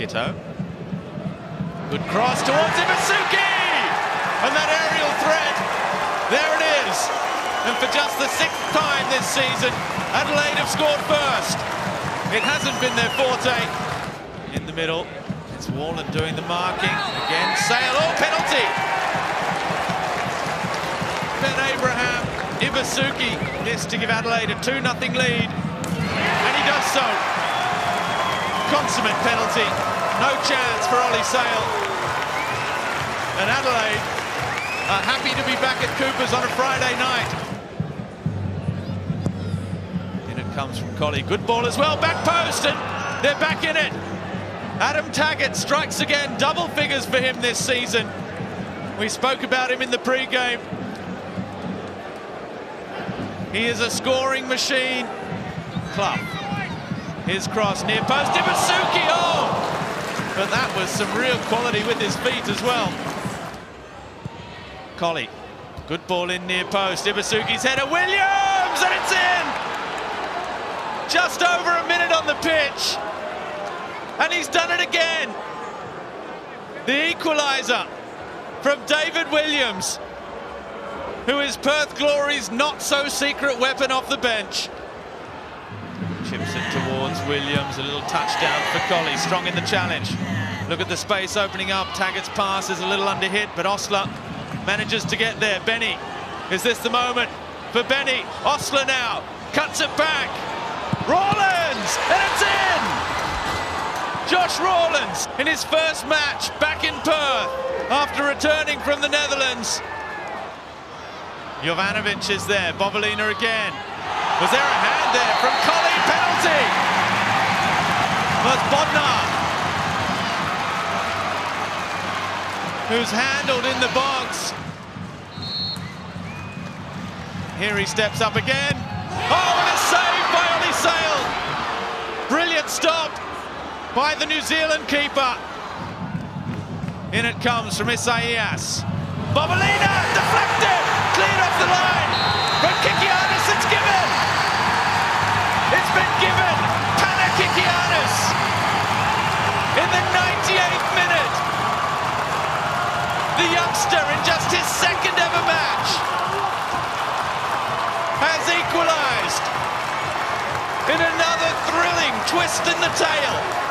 Good cross towards Ibusuki! And that aerial threat, there it is. And for just the sixth time this season, Adelaide have scored first. It hasn't been their forte. In the middle, it's Wallen doing the marking. Again, Sail, oh, penalty! Ben Abraham, Ibusuki is to give Adelaide a 2-0 lead. And he does so. Consummate penalty. No chance for Ollie Sail. And Adelaide are happy to be back at Cooper's on a Friday night. In it comes from Collie. Good ball as well. Back post and they're back in it. Adam Taggart strikes again. Double figures for him this season. We spoke about him in the pre-game. He is a scoring machine. Clough. His cross near post. Ibusuki. Oh! But that was some real quality with his feet as well. Collie. Good ball in near post. Ibusuki's header. Williams! And it's in! Just over a minute on the pitch. And he's done it again. The equaliser from David Williams who is Perth Glory's not-so-secret weapon off the bench. Chips it towards Williams, a little touchdown for Collie, strong in the challenge. Look at the space opening up, Taggart's pass is a little under hit, but Ostler manages to get there. Benny, is this the moment for Benny? Ostler now, cuts it back. Rawlins, and it's in! Josh Rawlins in his first match back in Perth after returning from the Netherlands. Jovanovic is there, Bovalina again. Was there a hand there from Collie? Penalty! Was Bodnar. Who's handled in the box. Here he steps up again. Oh, and a save by Ollie Sail. Brilliant stop by the New Zealand keeper. In it comes from Isaias. Bovalina The youngster in just his second ever match has equalised in another thrilling twist in the tail.